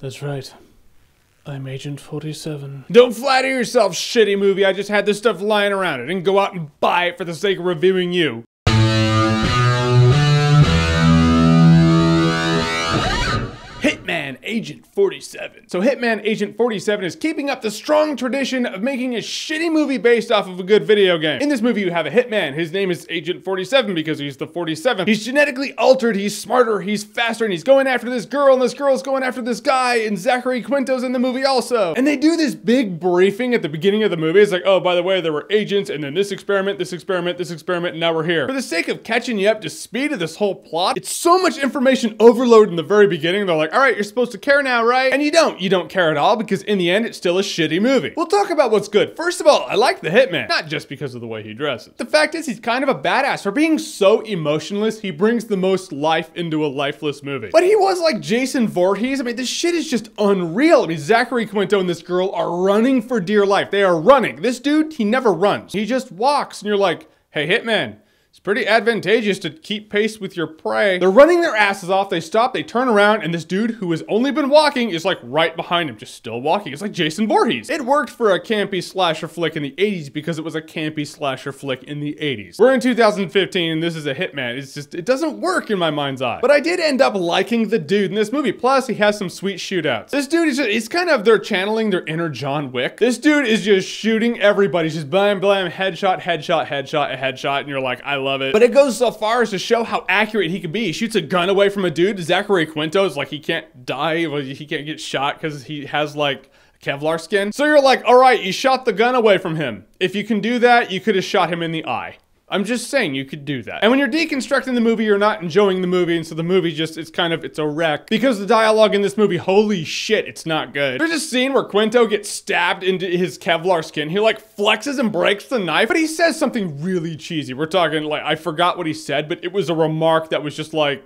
That's right. I'm Agent 47. Don't flatter yourself, shitty movie. I just had this stuff lying around. I didn't go out and buy it for the sake of reviewing you. Agent 47. So Hitman Agent 47 is keeping up the strong tradition of making a shitty movie based off of a good video game. In this movie you have a hitman. His name is Agent 47 because he's the 47th. He's genetically altered, he's smarter, he's faster, and he's going after this girl, and this girl's going after this guy, and Zachary Quinto's in the movie also. And they do this big briefing at the beginning of the movie. It's like, oh, by the way, there were agents, and then this experiment, this experiment, this experiment, and now we're here. For the sake of catching you up to speed of this whole plot, it's so much information overload in the very beginning. They're like, all right, you're supposed to care now, right? And you don't. You don't care at all because in the end, it's still a shitty movie. We'll talk about what's good. First of all, I like the Hitman, not just because of the way he dresses. The fact is, he's kind of a badass. For being so emotionless, he brings the most life into a lifeless movie. But he was like Jason Voorhees. I mean, this shit is just unreal. I mean, Zachary Quinto and this girl are running for dear life. They are running. This dude, he never runs. He just walks, and you're like, hey, Hitman, pretty advantageous to keep pace with your prey. They're running their asses off. They stop, they turn around, and this dude who has only been walking is like right behind him, just still walking. It's like Jason Voorhees. It worked for a campy slasher flick in the 80s because it was a campy slasher flick in the 80s. We're in 2015 and this is a hitman. It's just, it doesn't work in my mind's eye. But I did end up liking the dude in this movie. Plus, he has some sweet shootouts. This dude is just, he's kind of, they're channeling their inner John Wick. This dude is just shooting everybody. He's just blam, blam, headshot, headshot, headshot, a headshot, and you're like, I love it. But it goes so far as to show how accurate he can be. He shoots a gun away from a dude. Zachary Quinto is like, he can't die, he can't get shot because he has like Kevlar skin. So you're like, all right, you shot the gun away from him. If you can do that, you could have shot him in the eye. I'm just saying you could do that. And when you're deconstructing the movie, you're not enjoying the movie, and so the movie just, it's kind of, it's a wreck. Because the dialogue in this movie, holy shit, it's not good. There's a scene where Quinto gets stabbed into his Kevlar skin. He like flexes and breaks the knife, but he says something really cheesy. We're talking like, I forgot what he said, but it was a remark that was just like,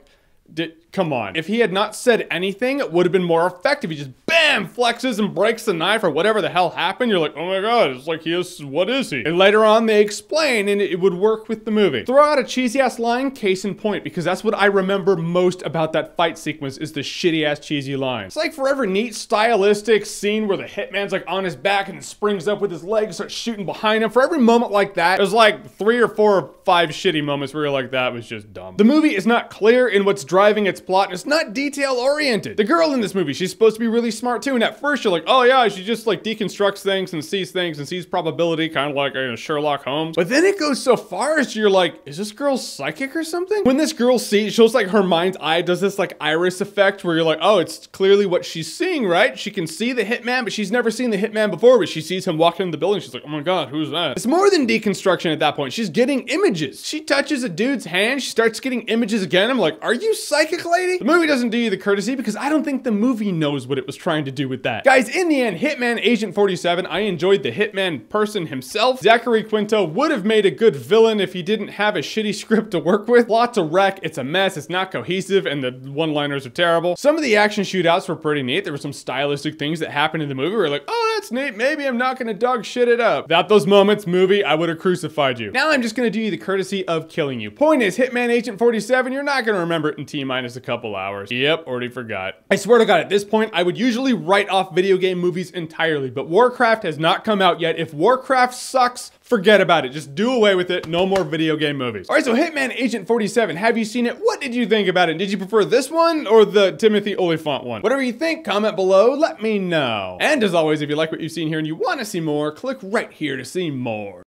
did, come on. If he had not said anything, it would have been more effective. He just bam, flexes and breaks the knife or whatever the hell happened. You're like, oh my god, it's like he is, what is he? And later on they explain and it would work with the movie. Throw out a cheesy ass line, case in point, because that's what I remember most about that fight sequence is the shitty ass cheesy line. It's like forever neat stylistic scene where the hitman's like on his back and springs up with his legs, starts shooting behind him. For every moment like that, there's like three or four or five shitty moments where you're like, that was just dumb. The movie is not clear in what's driving its plot and it's not detail oriented. The girl in this movie, she's supposed to be really smart too. And at first you're like, oh yeah, she just like deconstructs things and sees things and sees probability, kind of like uh, Sherlock Holmes. But then it goes so far as you're like, is this girl psychic or something? When this girl sees, shows like her mind's eye does this like iris effect where you're like, oh, it's clearly what she's seeing, right? She can see the hitman, but she's never seen the hitman before, but she sees him walking in the building. She's like, oh my God, who's that? It's more than deconstruction at that point. She's getting images. She touches a dude's hand. She starts getting images again. I'm like, are you psychic, lady? The movie doesn't do you the courtesy because I don't think the movie knows what it was trying to do with that. Guys, in the end, Hitman Agent 47, I enjoyed the Hitman person himself. Zachary Quinto would have made a good villain if he didn't have a shitty script to work with. Lots of wreck, it's a mess, it's not cohesive, and the one-liners are terrible. Some of the action shootouts were pretty neat. There were some stylistic things that happened in the movie where like, oh, that's neat, maybe I'm not gonna dog shit it up. Without those moments, movie, I would have crucified you. Now I'm just gonna do you the courtesy of killing you. Point is, Hitman Agent 47, you're not gonna remember it in T-minus a couple hours. Yep, already forgot. I swear to God, at this point, I would usually write off video game movies entirely, but Warcraft has not come out yet. If Warcraft sucks, forget about it. Just do away with it. No more video game movies. All right, so Hitman Agent 47, have you seen it? What did you think about it? Did you prefer this one or the Timothy Olyphant one? Whatever you think, comment below, let me know. And as always, if you like what you've seen here and you want to see more, click right here to see more.